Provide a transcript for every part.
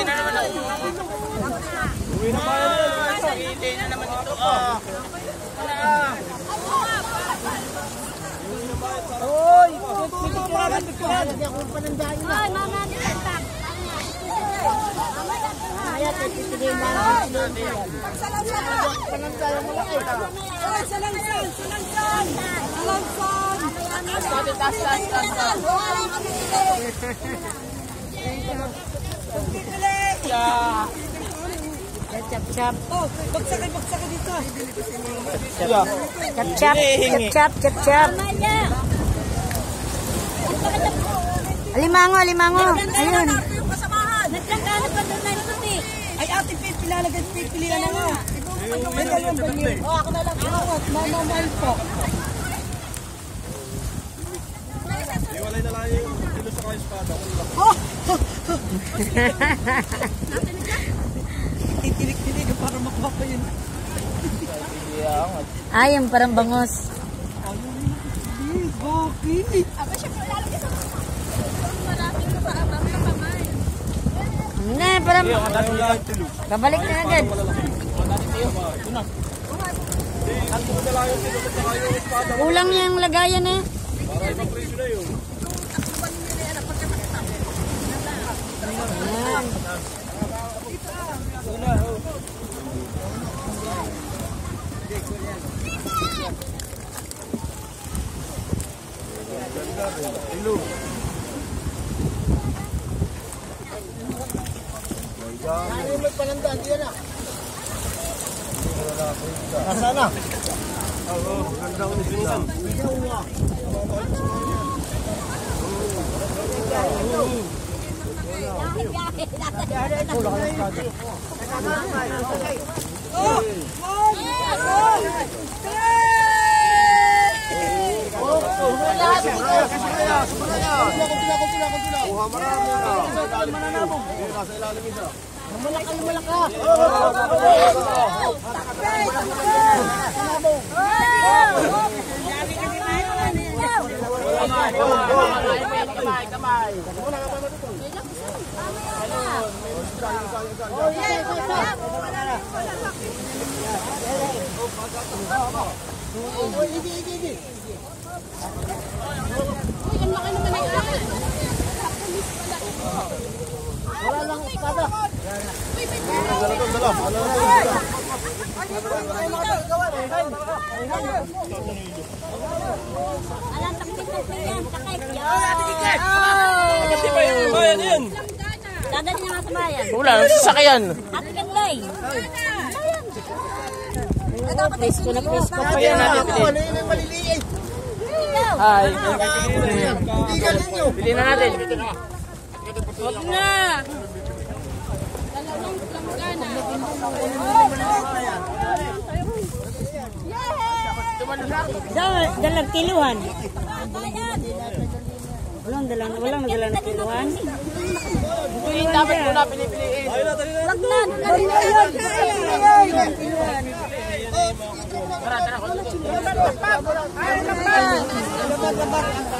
Oh, bili na naman ako. Uwi na ba yan? Bili na naman ito. Ah. Hoy! Pipicturan, pipicturan! Hindi ako panandaan na. Ay, mama, nilantak. Kaya, tititirin na lang. Pagsalansan! Panandaan mo lang eh. Ay, salansan! Salansan! Salansan! Taas, Yeah. Chap chap. Oh, bagsak ay bagsak dito. Chap chap. Chap chap Alimango, alimango. Ayun. Nagkakano pa doon na ito Ay ate Pete, pinalagay Pete, pilihan na nga. Oh, ako na lang. Mamamahal po. Iwalay na lang yung kilo sa kanyang espada. Oh! Titilik-tilik para makuha pa yun. Ay, yung parang bangos. Bakit? Hindi, parang... Babalik na agad. Kulang niya yung lagayan eh. Ayan. Malaka, malaka. Malaka, malaka. Kamay, kamay. Hindi, hindi, hindi. Uy, ang laki naman ang laki. Kapulis pala ito. Alam, taktik-taktik yan. Takik. Kasi ba yung bayan yun? Dadali na nga sa bayan. Wala, sasakyan. Ate. Presko na presko pa Kaya yan. natin. Ikaw. Hi. Bilhin na natin. Huwag na. Dal- Dalag kiluhan. Walang dalang, walang nagdala ng kiluhan. Bilhin dapat ko na pinipiliin. Huwag na. Dali na yan. Dapat ay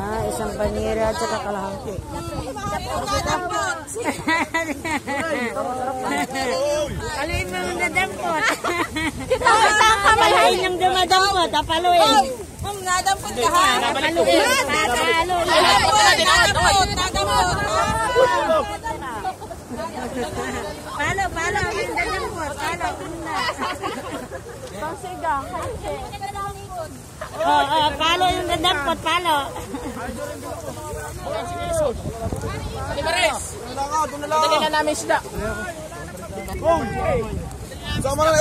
Ah, isang banyera at saka kalahati. Paluin mo yung nadampot. Paluin yung dumadampot, ah, paluin. Kung nadampot ka ha. Paluin, paluin. Palo, palo, yung nadampot, palo. Oo, oh, palo yung nadampot, palo. Libares. Dali na namin sila. Sama na